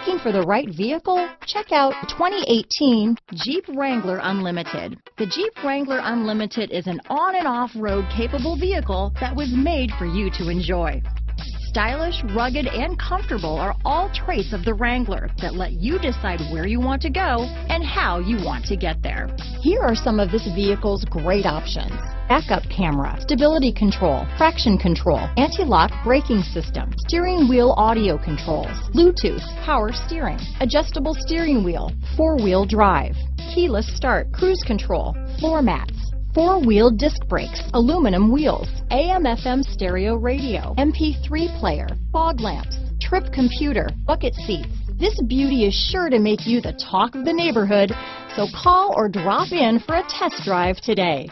Looking for the right vehicle? Check out 2018 Jeep Wrangler Unlimited. The Jeep Wrangler Unlimited is an on and off road capable vehicle that was made for you to enjoy. Stylish, rugged, and comfortable are all traits of the Wrangler that let you decide where you want to go and how you want to get there. Here are some of this vehicle's great options. Backup camera, stability control, traction control, anti-lock braking system, steering wheel audio controls, Bluetooth, power steering, adjustable steering wheel, four-wheel drive, keyless start, cruise control, floor mats, four-wheel disc brakes, aluminum wheels, AM FM stereo radio, MP3 player, fog lamps, trip computer, bucket seats. This beauty is sure to make you the talk of the neighborhood, so call or drop in for a test drive today.